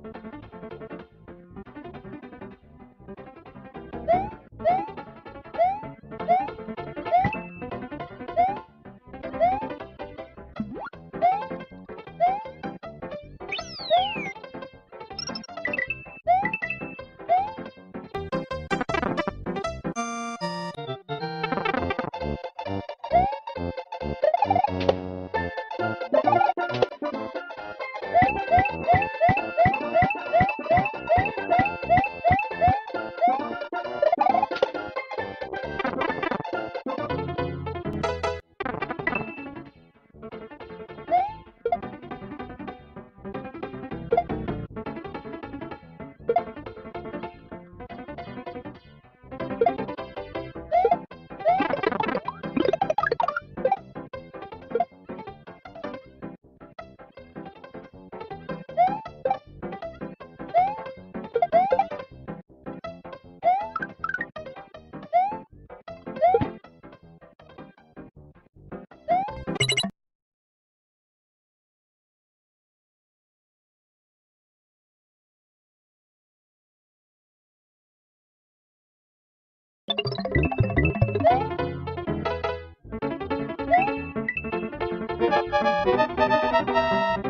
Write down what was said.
Bye. Thank you.